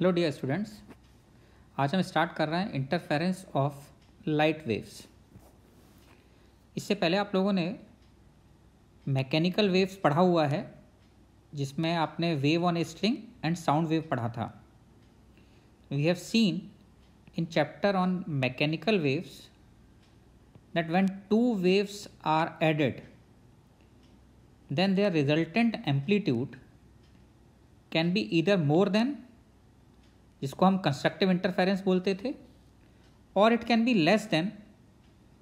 Hello dear students आज हम start कर रहे हैं इंटरफेरेंस ऑफ़ लाइट वेव्स इससे पहले आप लोगों ने मैकेनिकल वेव्स पढ़ा हुआ है, जिसमें आपने wave on string and sound wave पढ़ा था. We have seen in chapter on mechanical waves that when two waves are added, then their resultant amplitude can be either more than जिसको हम constructive interference बोलते थे और it can be less than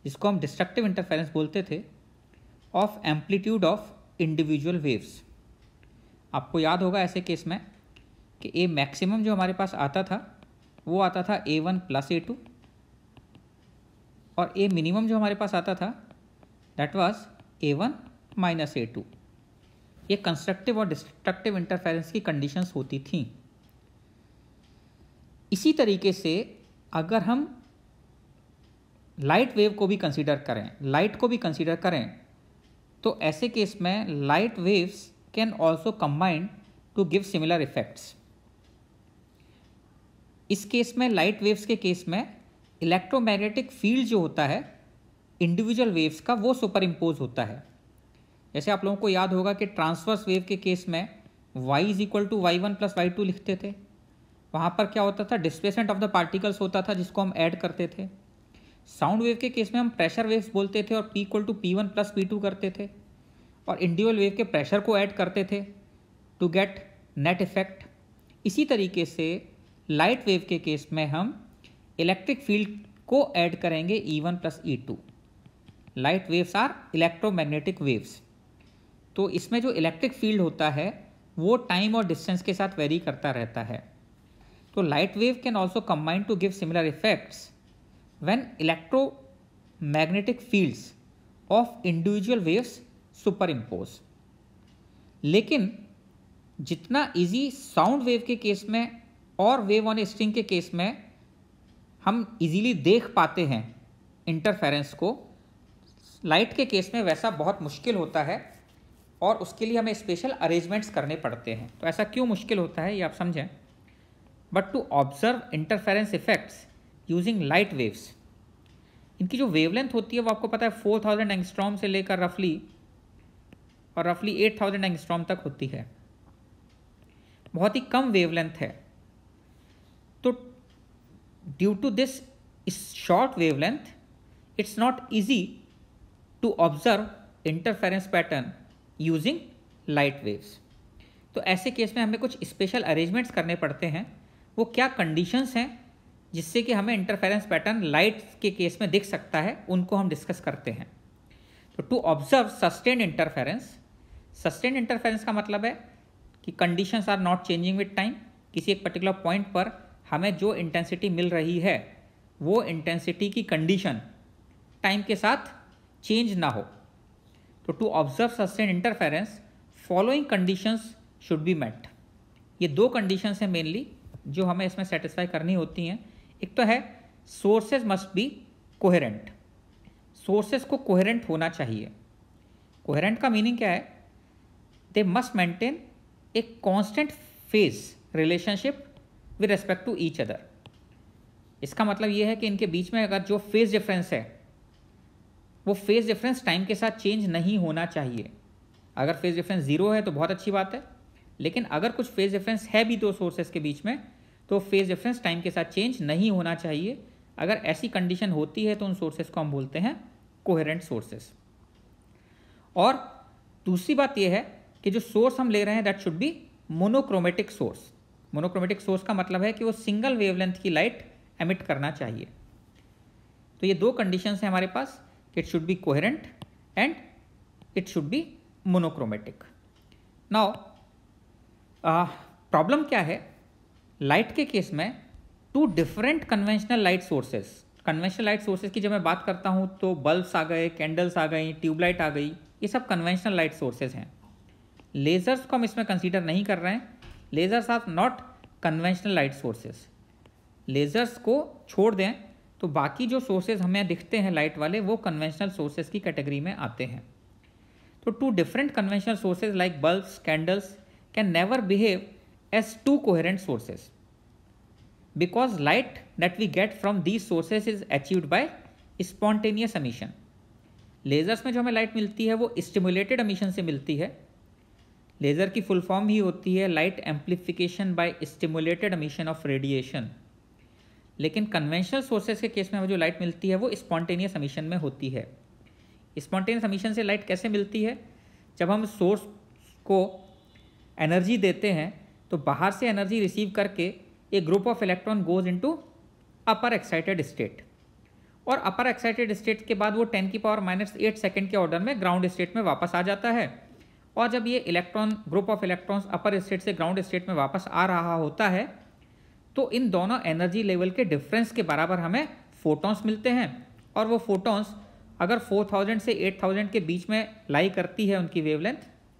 जिसको हम destructive interference बोलते थे of amplitude of individual waves आपको याद होगा ऐसे केस में कि ए मैक्सिमम जो हमारे पास आता था, वो आता था A one plus A two और ए मिनिमम जो हमारे पास आता था that was A one minus A two ये कंस्ट्रक्टिव और डिस्ट्रक्टिव इंटरफेरेंस की कंडीशंस होती थी। इसी तरीके से अगर हम लाइट वेव को भी कंसीडर करें लाइट को भी कंसीडर करें तो ऐसे केस में light waves can also combine to give similar effects इस केस में लाइट वेव्स के केस में इलेक्ट्रोमैग्नेटिक फ़ील्ड जो होता है इंडिविजुअल वेव्स का वो सुपर इम्पोज होता है। जैसे आप लोगों को याद होगा कि ट्रांसवर्स वेव के केस में y is equal to y one plus y two लिखते थे। वहाँ पर क्या होता था? डिस्प्लेसमेंट ऑफ़ द पार्टिकल्स होता था, जिसको हम ऐड करते थे। साउंड वेव के केस में हम प्रेशर वेव्स बोलते थे और p equal to p one plus p two करते थे। और इंडिविजुअल वेव के प्रेशर को ऐड करते थे टू गेट नेट इफ़ेक्ट इसी तरीके से लाइट वेव के केस में हम इलेक्ट्रिक फ़ील्ड को ऐड करेंगे E one plus E two light waves are electromagnetic waves तो इसमें जो इलेक्ट्रिक फ़ील्ड होता है, वो टाइम और डिस्टेंस के साथ वेरी करता रहता है। तो light wave can also combine to give similar effects when electromagnetic fields of individual waves superimpose लेकिन जितना इजी साउंड वेव के केस में और वेव ऑन स्ट्रिंग के केस में हम इजीली देख पाते हैं इंटरफेरेंस को लाइट के केस में वैसा बहुत मुश्किल होता है और उसके लिए हमें स्पेशल अरेंजमेंट्स करने पड़ते हैं। तो ऐसा क्यों मुश्किल होता है ये आप समझें? But to observe interference effects using light waves इनकी जो वेवलेंथ होती है, वो आपको पता है फोर थाउज़ेंड एंगस्ट्रॉम से लेकर रफली और रफली एट थाउज़ेंड एंगस्ट्रॉम तक होती है। बहुत ही कम वेवलेंथ है। तो due to this short wavelength it's not easy to observe interference pattern using light waves तो ऐसे केस में हमें कुछ स्पेशल अरेंजमेंट्स करने पड़ते हैं। वो क्या कंडीशंस हैं जिससे कि हमें इंटरफेरेंस पैटर्न लाइट के केस में दिख सकता है, उनको हम डिस्कस करते हैं। तो to observe sustain interference sustain interference का मतलब है कि conditions are not changing with time किसी एक पर्टिकुलर पॉइंट पर हमें जो इंटेंसिटी मिल रही है, वो इंटेंसिटी की कंडीशन टाइम के साथ चेंज ना हो। तो to observe sustain interference following conditions should be met ये दो कंडीशंस हैं मेनली जो हमें इसमें सेटिस्फाई करनी होती हैं, एक तो है sources must be coherent sources को कोहेरेंट होना चाहिए। कोहेरेंट का मीनिंग क्या है? They must maintain a constant phase relationship with respect to each other इसका मतलब ये है कि इनके बीच में अगर जो फ़ेज़ डिफरेंस है, वो फ़ेज़ डिफरेंस टाइम के साथ चेंज नहीं होना चाहिए। अगर फ़ेज़ डिफरेंस ज़ीरो है तो बहुत अच्छी बात है, लेकिन अगर कुछ फ़ेज़ डिफरेंस है भी दो सोर्सेज के बीच में तो फ़ेज़ डिफरेंस टाइम के साथ चेंज नहीं होना चाहिए। अगर ऐसी कंडीशन होती है तो उन सोर्सेज को हम बोलते हैं कोहेरेंट सोर्सेज और दूसरी बात यह है कि जो सोर्स हम ले रहे हैं that should be monochromatic source monochromatic source का मतलब है कि वो सिंगल वेवलेंथ की लाइट एमिट करना चाहिए। तो ये दो कंडीशंस हैं हमारे पास it should be coherent and it should be monochromatic now problem क्या है? लाइट के केस में two different conventional light sources conventional light sources की जब मैं बात करता हूँ तो बल्ब्स आ गए कैंडल्स आ गई ट्यूबलाइट आ गई, ये सब कन्वेंशनल लाइट सोर्सेज हैं. लेज़र्स को हम इसमें कंसीडर नहीं कर रहे हैं. Lasers are not conventional light sources lasers को छोड़ दें तो बाकी जो सोर्सेज हमें दिखते हैं लाइट वाले, वो कन्वेंशनल सोर्सेज की कैटेगरी में आते हैं. तो two different conventional sources like bulbs candles can never behave as two coherent sources because light that we get from these sources is achieved by spontaneous emission. Lasers में जो हमें light मिलती है, वो स्टिमुलेटेड एमिशन से मिलती है। Laser की फुल फॉर्म ही होती है light amplification by stimulated emission of radiation लेकिन कन्वेंशनल सोर्सेज के केस में हमें जो लाइट मिलती है, वो स्पॉन्टेनियस एमिशन में होती है। स्पॉन्टेनियस एमिशन से लाइट कैसे मिलती है? जब हम सोर्स को एनर्जी देते हैं तो बाहर से एनर्जी रिसीव करके a group of electron goes into upper excited state और अपर एक्साइटेड स्टेट के बाद वो टेन की पावर माइनस एट सेकेंड के ऑर्डर में ग्राउंड स्टेट में वापस आ जाता है। और जब ये electron group of electrons upper state से ग्राउंड स्टेट में वापस आ रहा होता है तो इन दोनों एनर्जी लेवल के डिफरेंस के बराबर हमें फोटॉन्स मिलते हैं। और वो फोटॉन्स अगर 4000 से 8000 के बीच में लाई करती है उनकी वेवलेंथ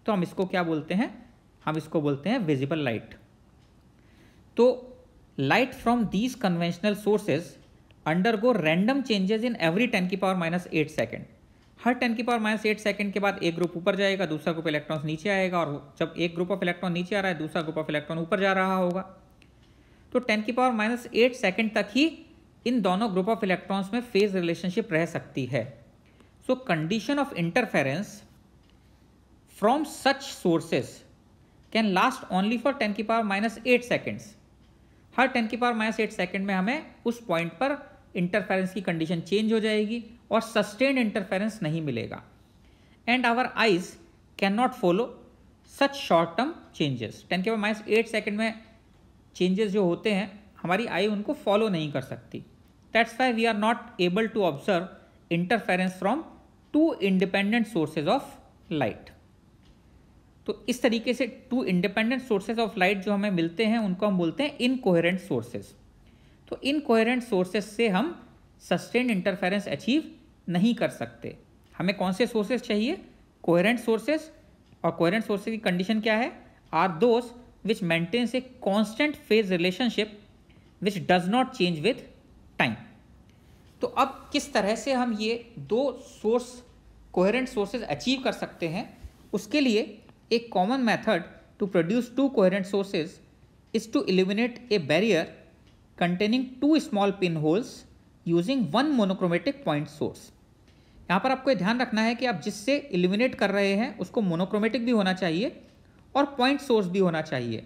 तो हम इसको क्या बोलते हैं? हम इसको बोलते हैं विजिबल लाइट तो light from these conventional sources undergo random changes in every ten की पावर माइनस एट सेकेंड हर टेन की पावर माइनस एट सेकेंड के बाद एक ग्रुप ऊपर जाएगा, दूसरा ग्रुप इलेक्ट्रॉन्स नीचे आएगा और जब एक ग्रुप ऑफ़ इलेक्ट्रॉन नीचे आ रहा है, दूसरा ग्रुप ऑफ़ इलेक्ट्रॉन ऊपर जा रहा होगा। तो टेन की पावर माइनस एट सेकेंड तक ही इन दोनों ग्रुप ऑफ़ इलेक्ट्रॉन्स में फ़ेज़ रिलेशनशिप रह सकती है। So condition of interference from such sources can last only for ten की पावर माइनस एट सेकेंड्स हर टेन की पावर माइनस एट सेकेंड में हमें उस पॉइंट पर इंटरफेरेंस की कंडीशन चेंज हो जाएगी और सस्टेन इंटरफेरेंस नहीं मिलेगा। And our eyes can not follow such short term changes ten के पावर माइनस एट सेकेंड में चेंजेस जो होते हैं, हमारी आई उनको फॉलो नहीं कर सकती। That's why we are not able to observe interference from two independent sources of light तो इस तरीके से two independent sources of light जो हमें मिलते हैं, उनको हम बोलते हैं इनकोहेरेंट सोर्सेज तो इनकोहेरेंट सोर्सेज से हम सस्टेन इंटरफेरेंस अचीव नहीं कर सकते. हमें कौन से सोर्सेज चाहिए? कोहेरेंट सोर्सेज और कोहेरेंट सोर्सेज की कंडीशन क्या है? Are those which maintains a constant phase relationship which does not change with time तो अब किस तरह से हम ये दो सोर्स कोहेरेंट सोर्सेज अचीव कर सकते हैं? उसके लिए common method to produce two coherent sources is to illuminate a barrier containing two small pinholes using one monochromatic point source. यहाँ पर आपको ध्यान रखना है कि आप जिससे इल्यूमिनेट कर रहे हैं, उसको मोनोक्रोमेटिक भी होना चाहिए और पॉइंट सोर्स भी होना चाहिए।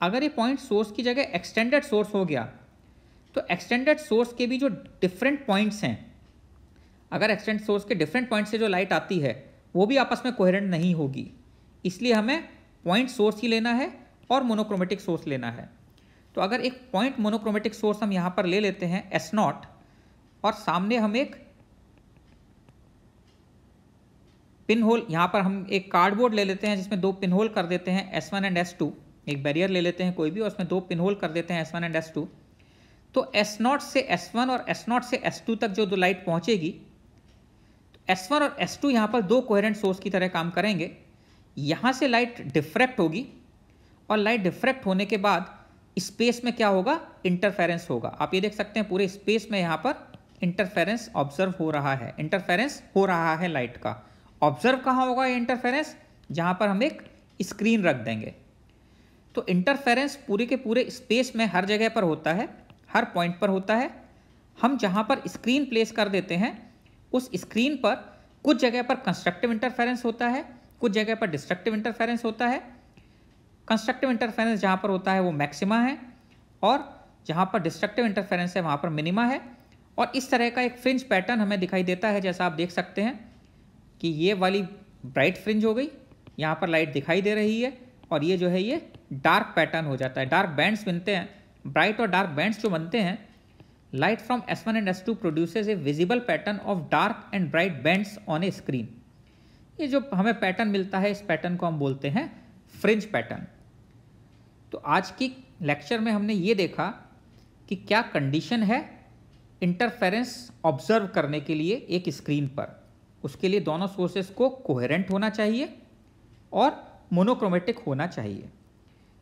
अगर ये पॉइंट सोर्स की जगह एक्सटेंडेड सोर्स हो गया तो एक्सटेंडेड सोर्स के भी जो डिफरेंट पॉइंट्स हैं, अगर एक्सटेंड सोर्स के डिफरेंट पॉइंट से जो लाइट आती है, वो भी आपस में कोहेरेंट नहीं होगी। इसलिए हमें पॉइंट सोर्स ही लेना है और मोनोक्रोमेटिक सोर्स लेना है। तो अगर एक पॉइंट मोनोक्रोमेटिक सोर्स हम यहाँ पर ले लेते हैं एस नॉट और सामने हम एक पिन होल यहाँ पर हम एक कार्डबोर्ड ले लेते हैं, जिसमें दो पिन होल कर देते हैं S one and S two एक बैरियर ले लेते हैं कोई भी, और उसमें दो पिन होल कर देते हैं S one and S two तो एस नॉट से एस वन और एस नॉट से एस टू तक जो दो लाइट पहुँचेगी तो एस वन और एस टू यहाँ पर दो कोहेरेंट सोर्स की तरह काम करेंगे। यहाँ से लाइट डिफ्रैक्ट होगी और लाइट डिफ्रैक्ट होने के बाद स्पेस में क्या होगा? इंटरफेरेंस होगा। आप ये देख सकते हैं पूरे स्पेस में यहाँ पर इंटरफेरेंस ऑब्ज़र्व हो रहा है। इंटरफेरेंस हो रहा है लाइट का। ऑब्ज़र्व कहाँ होगा ये इंटरफेरेंस जहाँ पर हम एक स्क्रीन रख देंगे। तो इंटरफेरेंस पूरे के पूरे स्पेस में हर जगह पर होता है, हर पॉइंट पर होता है। हम जहाँ पर स्क्रीन प्लेस कर देते हैं, उस स्क्रीन पर कुछ जगह पर कंस्ट्रक्टिव इंटरफेरेंस होता है कुछ जगह पर डिस्ट्रक्टिव इंटरफेरेंस होता है। कंस्ट्रक्टिव इंटरफेरेंस जहाँ पर होता है वो मैक्सिमा है और जहाँ पर डिस्ट्रक्टिव इंटरफेरेंस है वहाँ पर मिनिमा है। और इस तरह का एक फ्रिंज पैटर्न हमें दिखाई देता है, जैसा आप देख सकते हैं कि ये वाली ब्राइट फ्रिंज हो गई। यहाँ पर लाइट दिखाई दे रही है और ये जो है ये डार्क पैटर्न हो जाता है। डार्क बैंड्स बनते हैं। ब्राइट और डार्क बैंड्स जो बनते हैं light from S one and S two produces a visible pattern of dark and bright bands on a screen ये जो हमें पैटर्न मिलता है, इस पैटर्न को हम बोलते हैं फ्रिंज पैटर्न तो आज की लेक्चर में हमने ये देखा कि क्या कंडीशन है इंटरफेरेंस ऑब्ज़र्व करने के लिए एक स्क्रीन पर. उसके लिए दोनों सोर्सेस को कोहेरेंट होना चाहिए और मोनोक्रोमेटिक होना चाहिए.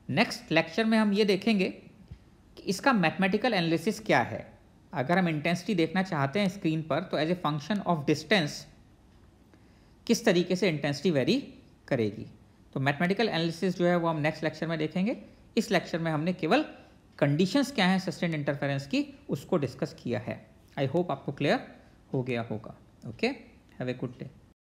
नेक्स्ट लेक्चर में हम ये देखेंगे कि इसका मैथमेटिकल एनालिसिस क्या है. अगर हम इंटेंसिटी देखना चाहते हैं स्क्रीन पर तो as a function of distance किस तरीके से इंटेंसिटी वेरी करेगी। तो मैथमेटिकल एनालिसिस जो है वो हम नेक्स्ट लेक्चर में देखेंगे। इस लेक्चर में हमने केवल कंडीशंस क्या हैं सस्टेन इंटरफेरेंस की, उसको डिस्कस किया है। आई होप आपको क्लियर हो गया होगा। Okay have a good day